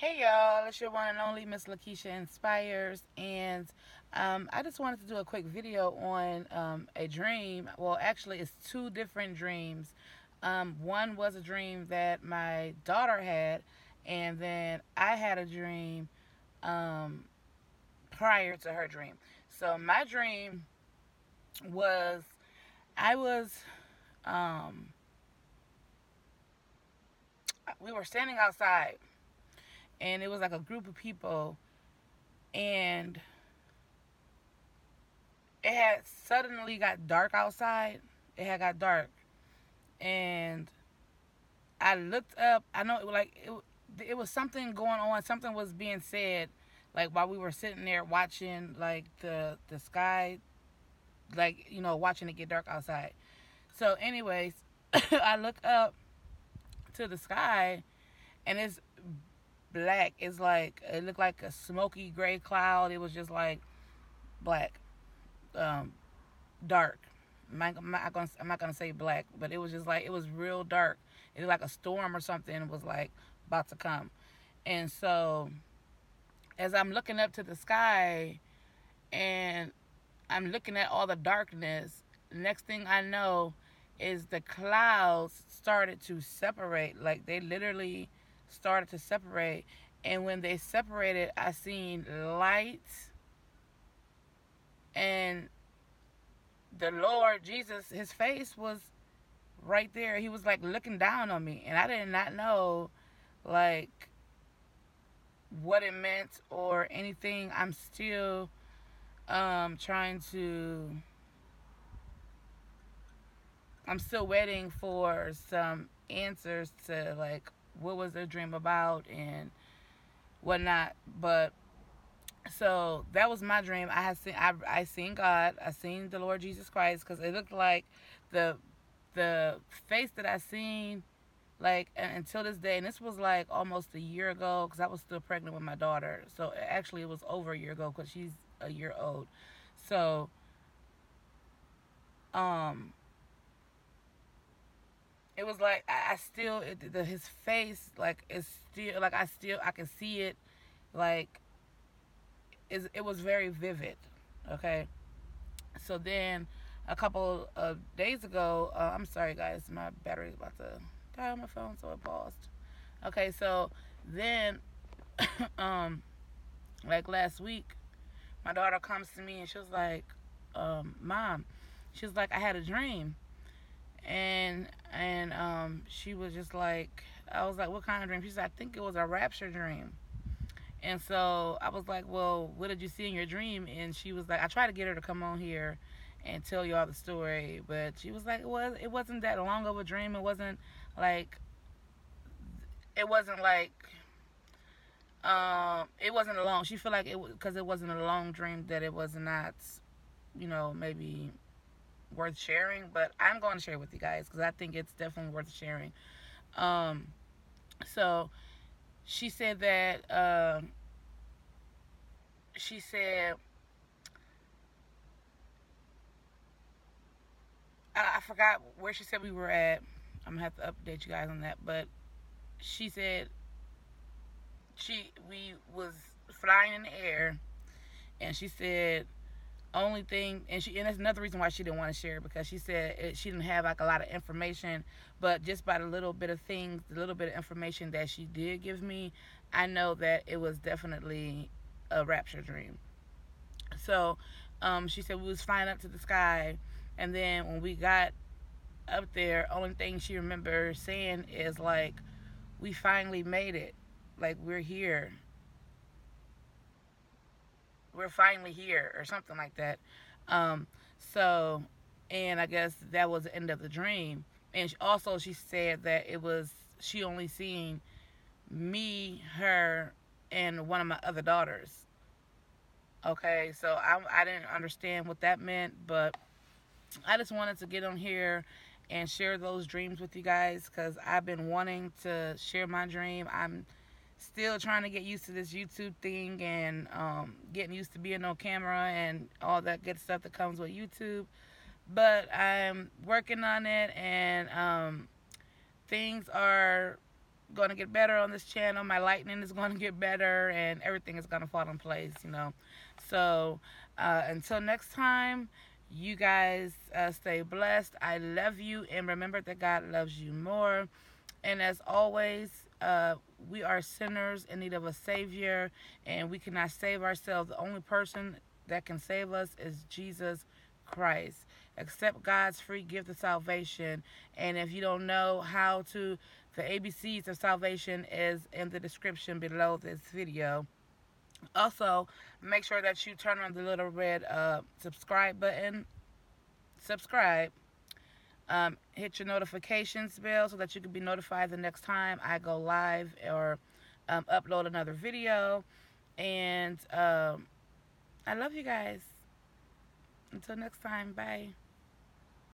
Hey y'all, it's your one and only Miss Lakeisha Inspires, and um, I just wanted to do a quick video on um, a dream. Well, actually, it's two different dreams. Um, one was a dream that my daughter had, and then I had a dream um, prior to her dream. So my dream was I was um, we were standing outside and it was like a group of people and it had suddenly got dark outside. It had got dark. And i looked up. I know it was like it, it was something going on. Something was being said like while we were sitting there watching like the the sky like you know watching it get dark outside. So anyways i look up to the sky and it's black. It's like it looked like a smoky gray cloud. It was just like black, um, dark. I'm not, I'm not, gonna I'm not gonna say black, but it was just like it was real dark. It was like a storm or something was like about to come, and so as I'm looking up to the sky, and I'm looking at all the darkness. Next thing I know is the clouds started to separate. Like they literally started to separate. And when they separated, I seen lights and the Lord Jesus, his face was right there. He was like looking down on me. And I did not know like what it meant or anything. I'm still um trying to I'm still waiting for some answers to like what was their dream about and whatnot. But so that was my dream. I had seen I I seen God. I seen the Lord Jesus Christ because it looked like the the face that I seen like until this day and this was like almost a year ago because i was still pregnant with my daughter so actually it was over a year ago because she's a year old so um it was like I, I still it, the, his face like is still like I still I can see it. Like is it was very vivid okay? So then a couple of days ago uh, I'm sorry guys my battery's about to die on my phone so it paused. Okay so then um like last week my daughter comes to me and she was like um mom she was like I had a dream and and um she was just like I was like what kind of dream? She said I think it was a rapture dream. And so I was like well what did you see in your dream? And she was like I tried to get her to come on here and tell you all the story but she was like it was it wasn't that long of a dream. It wasn't like it wasn't like um it wasn't a long she felt like it because it wasn't a long dream that it was not you know maybe worth sharing, but I'm going to share with you guys because I think it's definitely worth sharing. Um, so she said that um, she said I, I forgot where she said we were at. I'm gonna have to update you guys on that, but she said she we was flying in the air, and she said only thing and she and that's another reason why she didn't want to share because she said it, she didn't have like a lot of information but just by the little bit of things the little bit of information that she did give me i know that it was definitely a rapture dream. So um, she said we was flying up to the sky and then when we got up there only thing she remember saying is like we finally made it. Like we're here we're finally here or something like that. Um, so, and I guess that was the end of the dream. And also she said that it was, she only seen me, her, and one of my other daughters. Okay, so I, I didn't understand what that meant, but I just wanted to get on here and share those dreams with you guys because I've been wanting to share my dream. I'm still trying to get used to this YouTube thing and um, getting used to being on camera and all that good stuff that comes with YouTube. But I'm working on it and um, things are going to get better on this channel. My lightning is going to get better and everything is going to fall in place, you know. So uh, until next time, you guys uh, stay blessed. I love you and remember that God loves you more. And as always, uh, we are sinners in need of a Savior and we cannot save ourselves. The only person that can save us is Jesus Christ. Accept God's free gift of salvation. And if you don't know how to, the ABCs of salvation is in the description below this video. Also, make sure that you turn on the little red uh, subscribe button. Subscribe. Um, hit your notifications bell so that you can be notified the next time I go live or um, upload another video. And um, I love you guys. Until next time, bye.